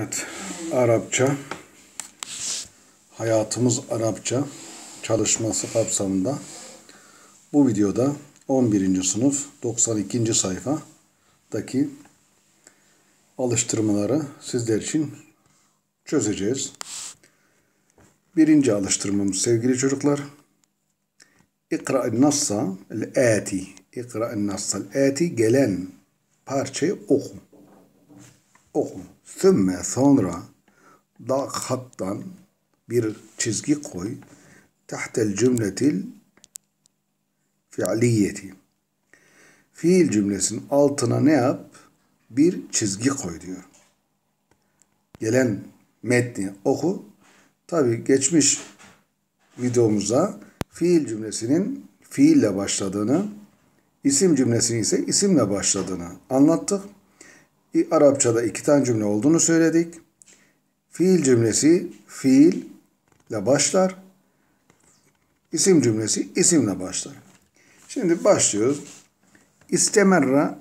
Evet, Arapça, hayatımız Arapça çalışması kapsamında bu videoda 11. sınıf 92. sayfadaki alıştırmaları sizler için çözeceğiz. Birinci alıştırmamız sevgili çocuklar. İkra'ın nassa el-ati. İkra'ın nassa el-ati gelen parçayı oku. Oku. Sümme sonra da hattan bir çizgi koy. Tahtel cümletil fiiliyeti. Fiil cümlesinin altına ne yap? Bir çizgi koy diyor. Gelen metni oku. Tabi geçmiş videomuzda fiil cümlesinin fiille başladığını, isim cümlesinin ise isimle başladığını anlattık. Arapçada iki tane cümle olduğunu söyledik. Fiil cümlesi fiille başlar. İsim cümlesi isimle başlar. Şimdi başlıyoruz. İstemerra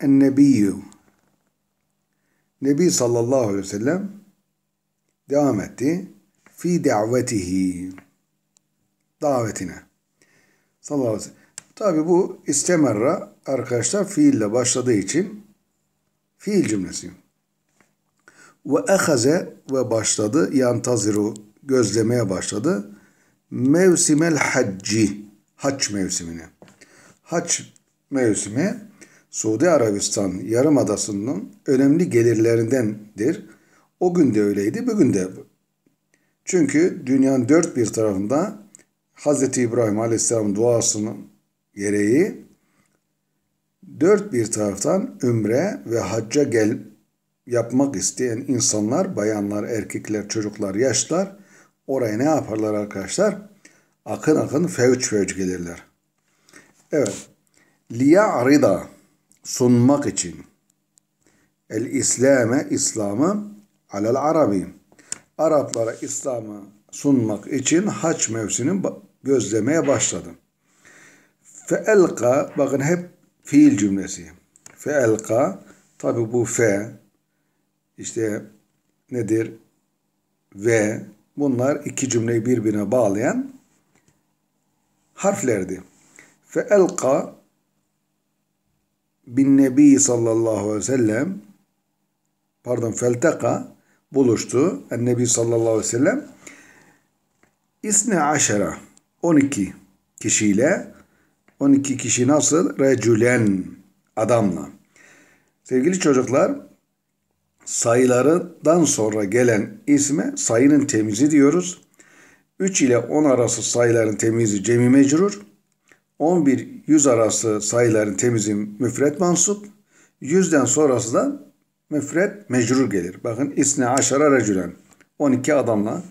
ennebiyyü. Nebi sallallahu aleyhi ve sellem devam etti. Fi davetihi. Davetine. Sallallahu aleyhi ve sellem. Tabi bu istemerra arkadaşlar fiille başladığı için fiil cümlesi. Ve ehaze ve başladı yantaziru gözlemeye başladı. Mevsimel hacci hac mevsimini. Hac mevsimi Suudi Arabistan Yarımadası'nın önemli gelirlerindendir. O gün de öyleydi, bugün de. Çünkü dünyanın dört bir tarafında Hz. İbrahim Aleyhisselam duasının gereği dört bir taraftan ümre ve hacca gel yapmak isteyen insanlar, bayanlar, erkekler, çocuklar, yaşlar oraya ne yaparlar arkadaşlar? Akın akın fevç fevç gelirler. Evet. Liya'rida sunmak için el İslam'e İslam'ı alel Arabi Araplara İslam'ı sunmak için haç mevsimini gözlemeye başladı. Fe elka bakın hep fiil cümlesi. Fe elka tabi bu fe işte nedir? Ve bunlar iki cümleyi birbirine bağlayan harflerdi. Fe elka bin nebi sallallahu aleyhi ve sellem pardon felteka buluştu. En nebi sallallahu aleyhi ve sellem isne aşera 12 kişiyle 12 kişi nasıl? Recülen adamla. Sevgili çocuklar sayılarından sonra gelen isme sayının temizi diyoruz. 3 ile 10 arası sayıların temizi cemi mecrur. 11-100 arası sayıların temizi müfret mansup. 100'den sonrası da müfret mecrur gelir. Bakın isne aşara recülen. 12 adamla.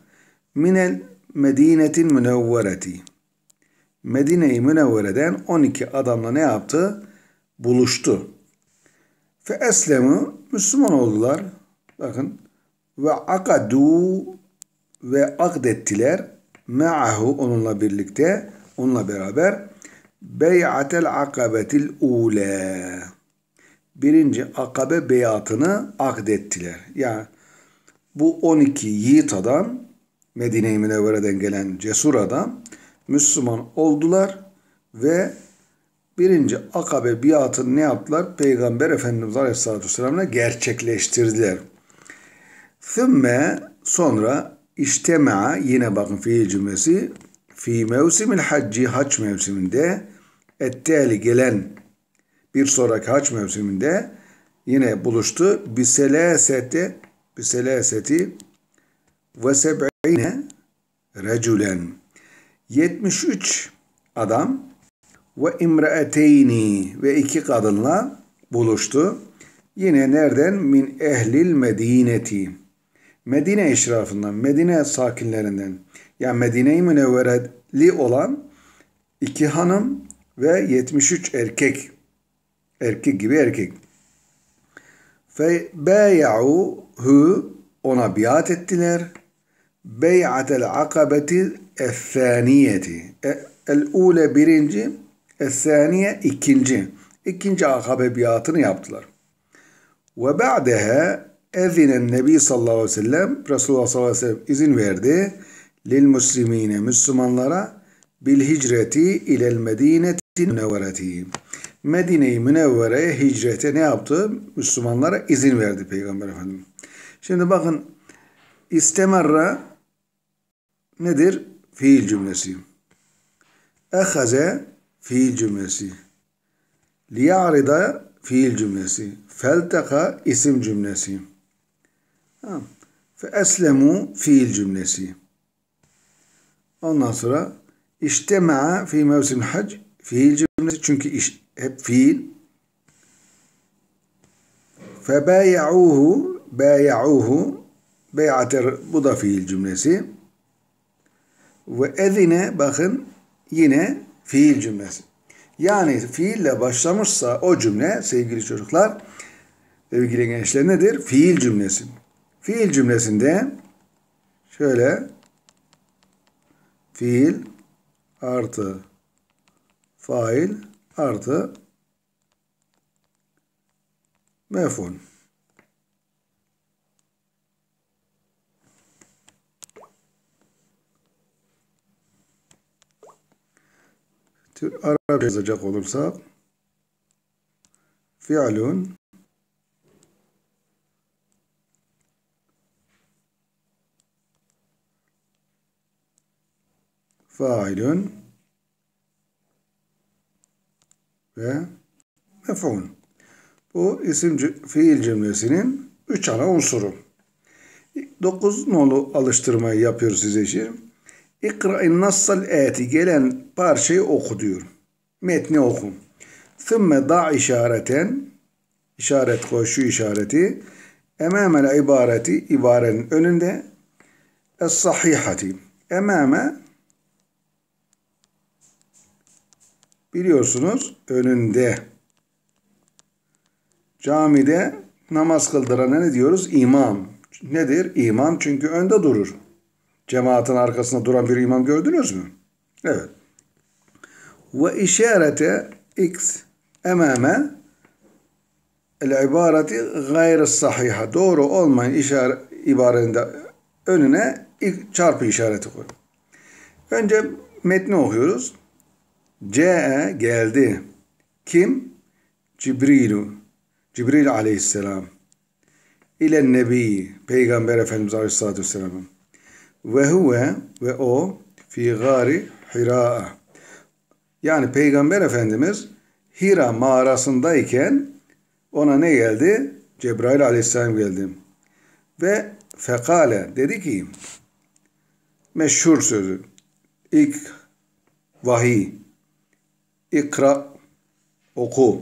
Minel medinetin münevvereti. Medine-i Münevvere'den 12 adamla ne yaptı? Buluştu. Fe eslemu Müslüman oldular. Bakın ve akadu ve akdettiler me'ahu onunla birlikte onunla beraber bey'atel akabetil ule birinci akabe beyatını akdettiler. Yani bu 12 yiğit adam Medine-i Münevvere'den gelen cesur adam Müslüman oldular ve birinci akabe biatını ne yaptılar? Peygamber Efendimiz Aleyhisselatü Vesselam'la gerçekleştirdiler. Thümme sonra iştema yine bakın fiil cümlesi fi mevsimil hacci hac mevsiminde etteli gelen bir sonraki hac mevsiminde yine buluştu. Biselaseti biselaseti ve seb'ine recülen 73 adam ve imraeteyni ve iki kadınla buluştu. Yine nereden? Min ehlil medineti. Medine eşrafından, Medine sakinlerinden. Yani Medine-i Münevvereli olan iki hanım ve 73 erkek. Erkek gibi erkek. Fe beya'uhu ona biat ettiler. Bey'atel akabeti ethaniyeti. El ule birinci, el ikinci. İkinci akabe biatını yaptılar. Ve ba'deha Ezinen Nebi sallallahu aleyhi ve sellem Resulullah sallallahu aleyhi ve sellem izin verdi. Lil muslimine Müslümanlara bil hicreti ilel medineti münevvereti. Medine-i Münevvere'ye hicrete ne yaptı? Müslümanlara izin verdi Peygamber Efendimiz. Şimdi bakın istemarra nedir? Fiil cümlesi. Ehaze fiil cümlesi. Liyarida fiil cümlesi. Felteka isim cümlesi. Fe eslemu fiil cümlesi. Ondan sonra İçtema'a fi mevsim hac fiil cümlesi çünkü iş, hep fiil. Febâya'uhu bâya'uhu bey'ater bu da fiil cümlesi. Ve ezine bakın yine fiil cümlesi. Yani fiille başlamışsa o cümle sevgili çocuklar, sevgili gençler nedir? Fiil cümlesi. Fiil cümlesinde şöyle fiil artı fail artı mef'ul. Tür Arap yazacak olursak fiilun failun ve mef'ul. Bu isim fiil cümlesinin üç ana unsuru. Dokuz nolu alıştırmayı yapıyoruz size için. İkra'in nassal eti gelen parçayı oku diyor. Metni oku. Thümme da işareten işaret koy şu işareti emamel ibareti ibarenin önünde es sahihati emame biliyorsunuz önünde camide namaz kıldırana ne diyoruz? İmam. Nedir? İmam çünkü önde durur. Cemaatin arkasında duran bir imam gördünüz mü? Evet. Ve işarete x emame el ibareti gayr sahiha doğru olmayan işaret ibarenin önüne çarpı işareti koy. Önce metni okuyoruz. Ce'e geldi. Kim? Cibrilu. Cibril aleyhisselam. İlen nebi. Peygamber Efendimiz aleyhissalatü vesselam. Ve huve ve o fi gari Hira. Yani Peygamber Efendimiz Hira mağarasındayken ona ne geldi? Cebrail aleyhisselam geldi. Ve fekale dedi ki meşhur sözü ilk vahiy ikra oku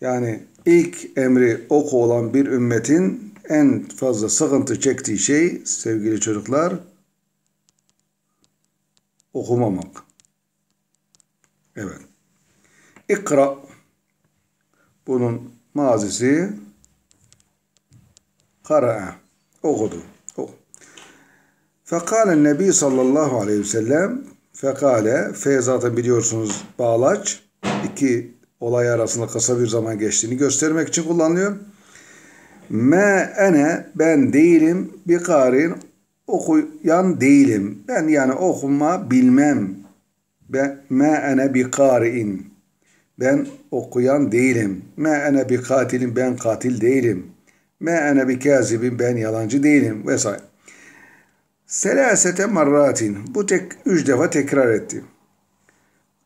yani ilk emri oku olan bir ümmetin en fazla sıkıntı çektiği şey sevgili çocuklar okumamak. Evet. İkra bunun mazisi kara'a okudu. O. Fekalen Nebi sallallahu aleyhi ve sellem fekale fe zaten biliyorsunuz bağlaç iki olay arasında kısa bir zaman geçtiğini göstermek için kullanılıyor. Me ene ben değilim bir karin okuyan değilim. Ben yani okuma bilmem. Ben me ene bir kari'in. Ben okuyan değilim. Me ene bir katilin ben katil değilim. Me ene bir kazibin ben yalancı değilim vesaire. Selasete marratin. Bu tek üç defa tekrar etti.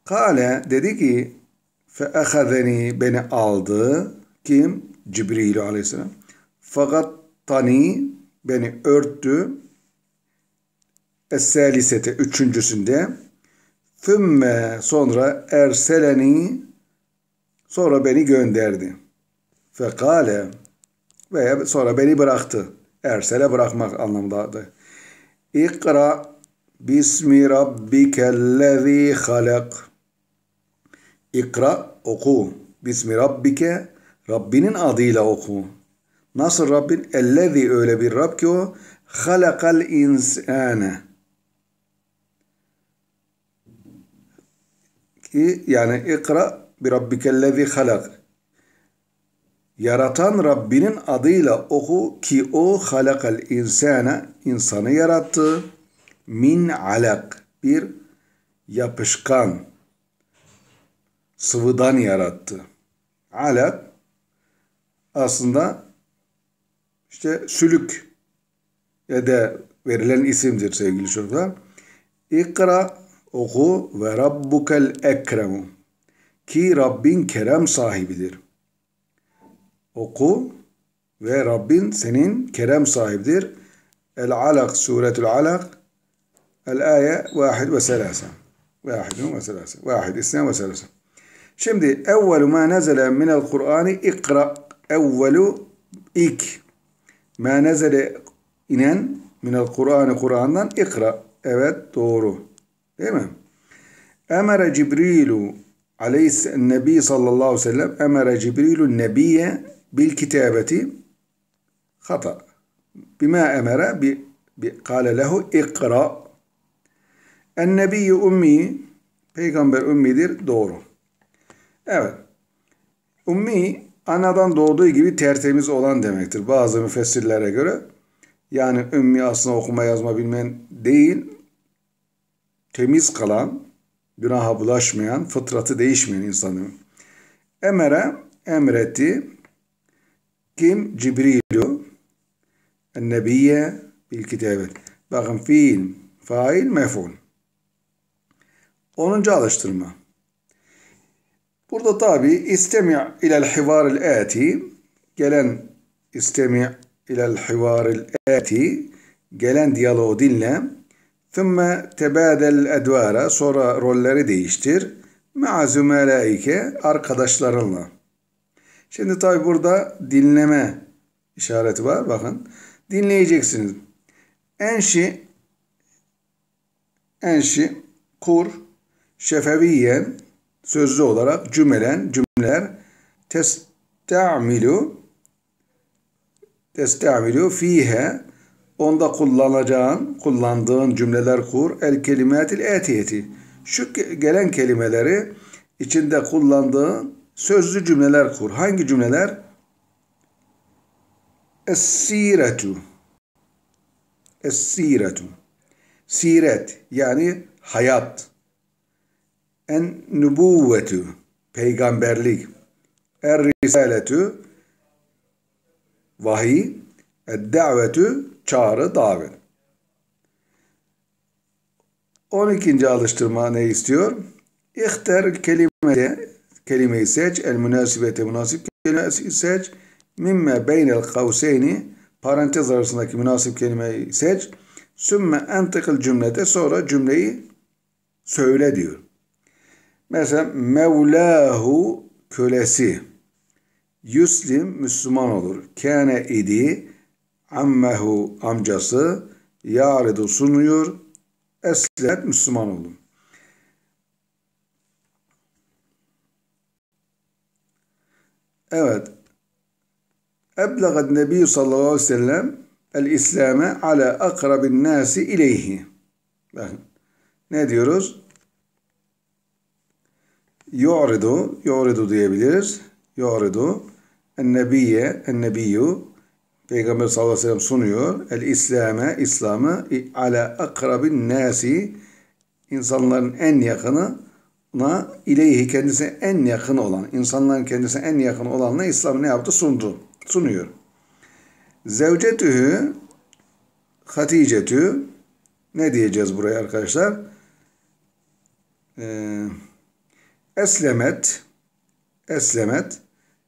Kale dedi ki feehazeni beni aldı. Kim? Cibril aleyhisselam. Fakat tani beni örttü. Es-salisete üçüncüsünde. Thümme sonra erseleni sonra beni gönderdi. Fekale veya sonra beni bıraktı. Ersele bırakmak anlamındadır. İkra bismi rabbikellezî halak. İkra oku. Bismi rabbike Rabbinin adıyla oku. Nasıl Rabbin? Ellezî öyle bir Rab ki o halakal insane. Ki yani ikra bi rabbikellezî halak. Yaratan Rabbinin adıyla oku ki o halakal insana insanı yarattı. Min alak bir yapışkan sıvıdan yarattı. Alak aslında işte sülük ya da verilen isimdir sevgili çocuklar. İkra oku ve rabbukel ekremu ki Rabbin kerem sahibidir. Oku ve Rabbin senin kerem sahibidir. El-Alak suretül Alak el-Aya vahid ve selasa. Vahidun ve selasa. Vahid, isnan ve selasa. Şimdi evvelu ma nezele minel Kur'an'ı ikra. Evvelu ilk ma nezele inen minel Kur'an'ı Kur'an'dan ikra. Evet doğru. Değil mi? Emere Cibrilu aleyhisselam Nebi sallallahu aleyhi ve sellem emere Cibrilu nebiye bil kitabeti hata. Bima emere bi, bi kâle lehu ikra. En nebiyyü ummi peygamber ummidir. Doğru. Evet. Ummi anadan doğduğu gibi tertemiz olan demektir. Bazı müfessirlere göre yani ümmi aslında okuma yazma bilmeyen değil, temiz kalan, günaha bulaşmayan, fıtratı değişmeyen insanı. Emere, emretti. Kim? Cibrilu. Nebiye bil kitabet. Bakın fiil, fail, mef'ul. Onuncu alıştırma. Burada tabi istemi' ilel hivaril ati gelen istemi' ilel hivaril ati gelen diyaloğu dinle ثُمَّ tebadel edvara sonra rolleri değiştir ma'a zümelaike arkadaşlarınla. Şimdi tabi burada dinleme işareti var bakın. Dinleyeceksiniz. Enşi enşi kur şefeviyen sözlü olarak cümlen cümleler testamilu testamilu fihe onda kullanacağın, kullandığın cümleler kur. El kelimatil etiyeti. Şu gelen kelimeleri içinde kullandığın sözlü cümleler kur. Hangi cümleler? Es-siretu. Es-siretu. Siret yani hayat. En nübüvvetu. Peygamberlik. Er risaletu. Vahiy. Ed-davetu çağrı, davet. 12. alıştırma ne istiyor? İhter kelimede kelimeyi seç, el münasibete münasip kelimeyi seç, mimme beynel kavseyni parantez arasındaki münasip kelimeyi seç, sümme entikil cümlete sonra cümleyi söyle diyor. Mesela Mevlahu kölesi. Yüslim Müslüman olur. Kâne idi ammehu amcası yaridu sunuyor. Eslet Müslüman oldu. Evet. Eblegat Nebi sallallahu aleyhi ve sellem el İslam'e ala akrabin nasi ileyhi. Ne diyoruz? Yu'ridu, yu'ridu diyebiliriz. Yu'ridu en nebiye, en nebiyyu Peygamber sallallahu aleyhi ve sellem sunuyor. El İslam'e, İslam'ı ala akrabin nasi insanların en yakınına ileyhi kendisine en yakın olan, insanların kendisine en yakın olanla İslam ne yaptı? Sundu. Sunuyor. Zevcetühü Haticetü ne diyeceğiz buraya arkadaşlar? Ee, eslemet Eslemet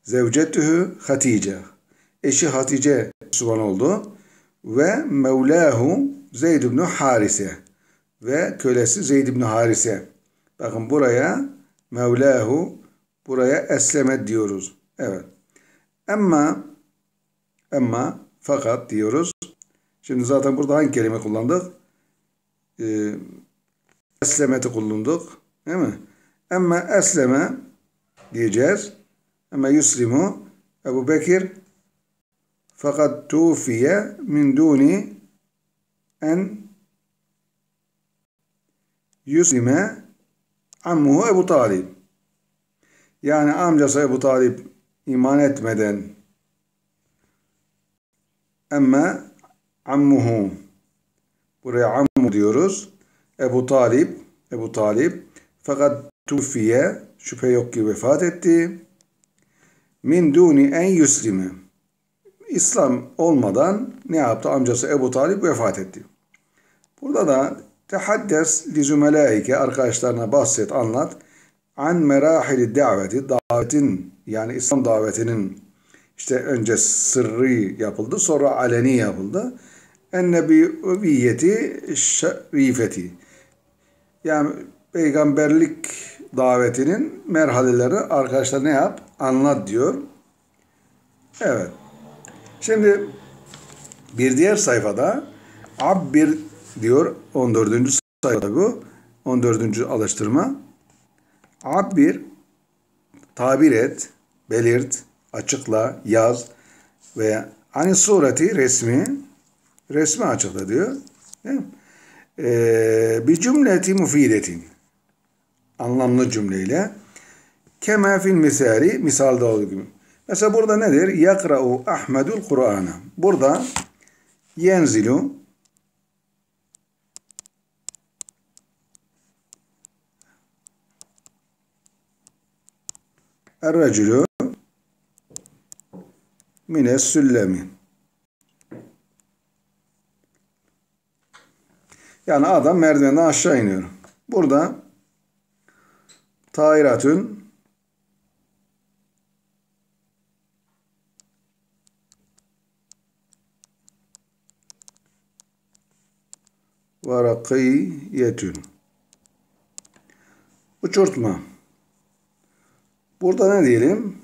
Zevcetühü Hatice eşi Hatice Müslüman oldu. Ve Mevlahu Zeyd ibn Harise ve kölesi Zeyd ibn Harise. Bakın buraya Mevlahu buraya eslemet diyoruz. Evet. Ama ama fakat diyoruz. Şimdi zaten burada hangi kelime kullandık? Ee, eslemeti kullandık. Değil mi? Ama esleme diyeceğiz. Ama yuslimu Ebu Bekir fakat tufiye min duni en yuslime ammuhu Ebu Talib. Yani amcası Ebu Talib iman etmeden Emme ammuhu. Buraya ammu diyoruz. Ebu Talip. Ebu Talip. Fakat tufiye şüphe yok ki vefat etti. Min duni en yuslime. İslam olmadan ne yaptı? Amcası Ebu Talip vefat etti. Burada da tehaddes li zümelaike arkadaşlarına bahset, anlat. An merahili daveti, davetin yani İslam davetinin işte önce sırrı yapıldı, sonra aleni yapıldı. Ennebiyeti şerifeti. Yani peygamberlik davetinin merhaleleri arkadaşlar ne yap? Anlat diyor. Evet. Şimdi bir diğer sayfada Abbir diyor 14. sayfada bu. 14. alıştırma. Abbir tabir et, belirt, açıkla, yaz ve ani sureti resmi resmi açıkla diyor. Ee, bir cümleti mufidetin anlamlı cümleyle kema fil misali misalda olduğu gibi. Mesela burada nedir? Yakra'u Ahmedul Kur'an'a. Burada yenzilu Er-recülü mines süllemi. Yani adam merdivenden aşağı iniyor. Burada tairatün varakiyetün uçurtma. Burada ne diyelim?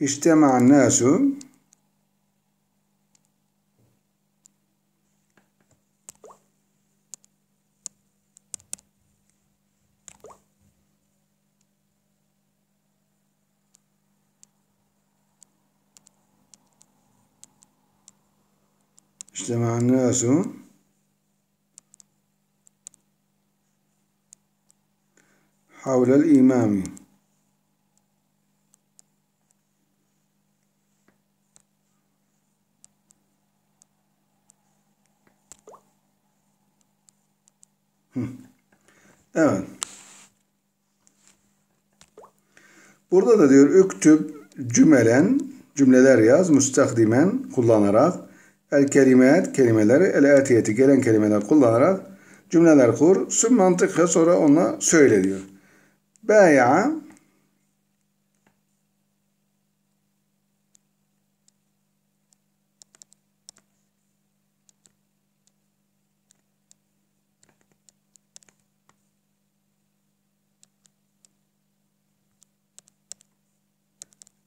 İçtema'an nasu اجتمع الناس حول الإمام Evet. Burada da diyor üktüb cümelen cümleler yaz müstakdimen kullanarak el kelimet kelimeleri el etiyeti gelen kelimeler kullanarak cümleler kur. Süm mantıkla sonra ona söyle diyor. Baya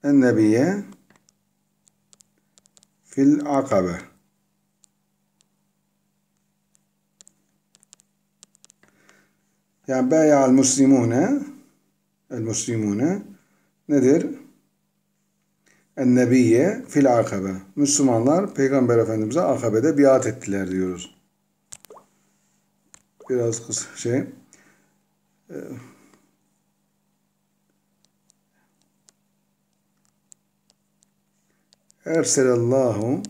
النبي في العقبة Yani beya'l muslimune el muslimune nedir? En nebiye fil akabe. Müslümanlar Peygamber Efendimiz'e akabede biat ettiler diyoruz. Biraz kısa şey. Erselallahu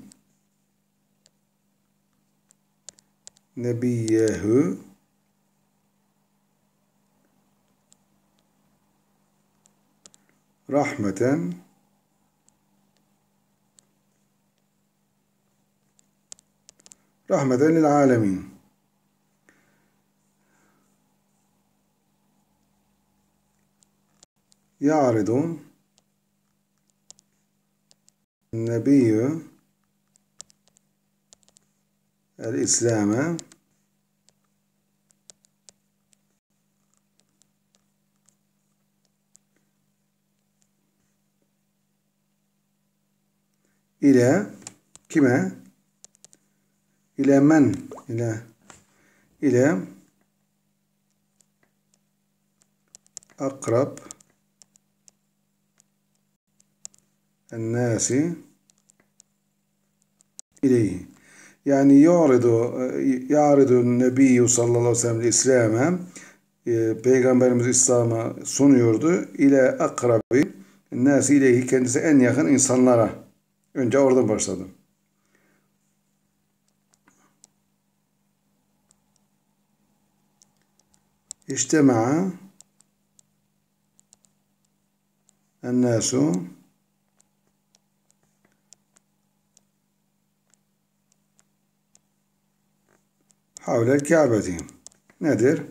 nebiyyehu رحمة رحمة للعالمين. يعرض النبي الإسلام ile kime? İle men ile ile akrab ennâsi ileyhi. Yani yaridu yaridu nebiyyü sallallahu aleyhi ve sellem İslam'a ee, Peygamberimiz İslam'a sunuyordu. ile akrabi nâsi ileyhi kendisi en yakın insanlara. Önce oradan başladım. اجتمع الناس havle Kabe'ti. Nedir?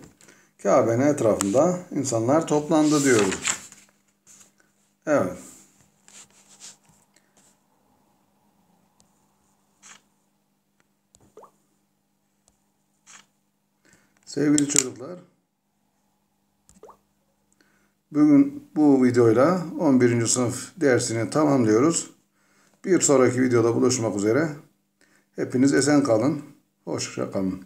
Kabe'nin etrafında insanlar toplandı diyoruz. Evet. Sevgili çocuklar, bugün bu videoyla 11. sınıf dersini tamamlıyoruz. Bir sonraki videoda buluşmak üzere. Hepiniz esen kalın, hoşça kalın.